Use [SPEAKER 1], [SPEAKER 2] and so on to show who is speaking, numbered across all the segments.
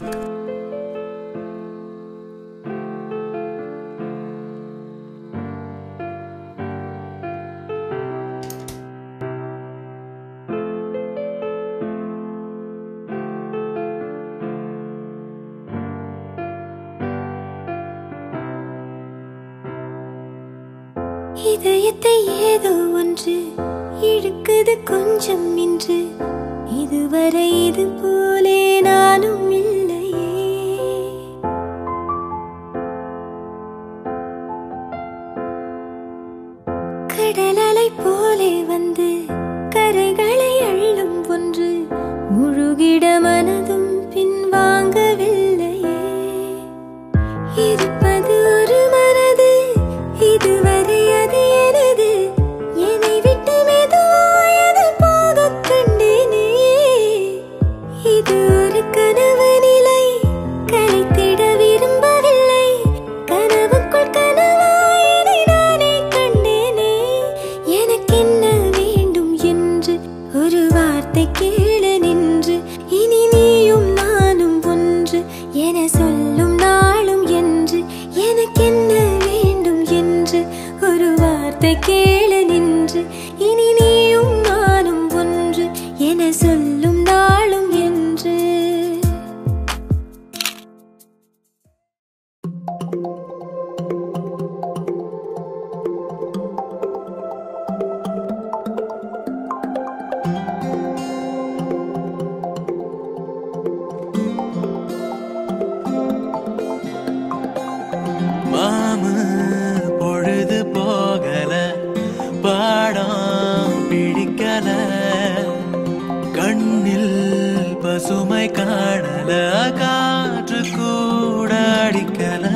[SPEAKER 1] இதயத்தை ஏதோ ஒன்று இழுக்குது கொஞ்சம் இன்று. இதுவரை இது போலே நானும் இல்லை. கடலலை போலே வந்து கரைகளை அள்ளும் ஒன்று முழுகிட மனதும் ஒரு வார்த்தை கேளு நின்று இனி நீயும் நானும் ஒன்று என சொல்லும்
[SPEAKER 2] படம் பிடிக்கல. கண்ணில் பசுமை காணல. காற்று கூட அடிக்கல.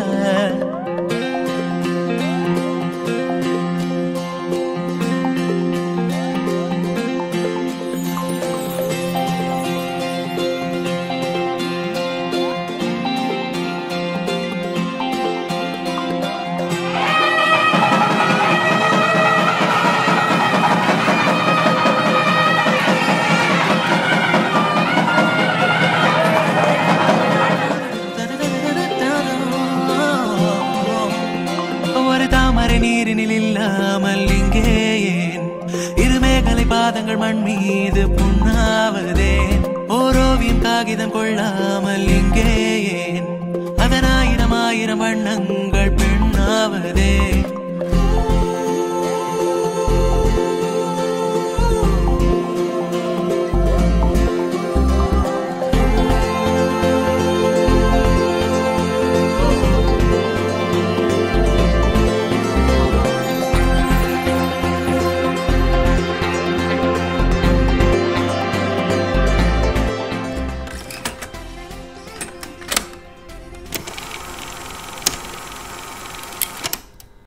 [SPEAKER 2] நீரினில் இல்லாமல் இங்கே ஏன் இருமேகலை பாதங்கள் மண் மீது புண்ணாவதேன் ஓரோவியம் காகிதம் கொள்ளாமல் இங்கே ஏன் அதனாயிரம் ஆயிரம் வண்ணங்கள்